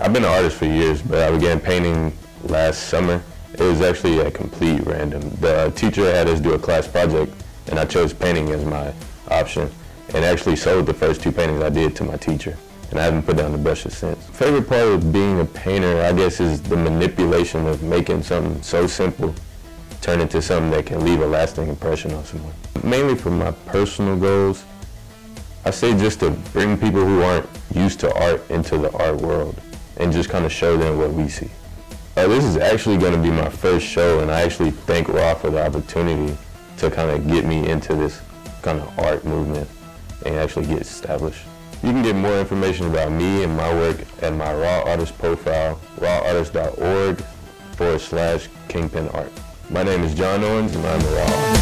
I've been an artist for years, but I began painting last summer. It was actually a complete random. The teacher had us do a class project, and I chose painting as my option, and actually sold the first two paintings I did to my teacher and I haven't put down the brushes since. Favorite part of being a painter, I guess, is the manipulation of making something so simple turn into something that can leave a lasting impression on someone. Mainly for my personal goals, I say just to bring people who aren't used to art into the art world and just kind of show them what we see. Uh, this is actually going to be my first show and I actually thank Raw for the opportunity to kind of get me into this kind of art movement and actually get established. You can get more information about me and my work at my Raw Artist profile, rawartist.org forward slash kingpin art. My name is John Owens and I'm a Artist.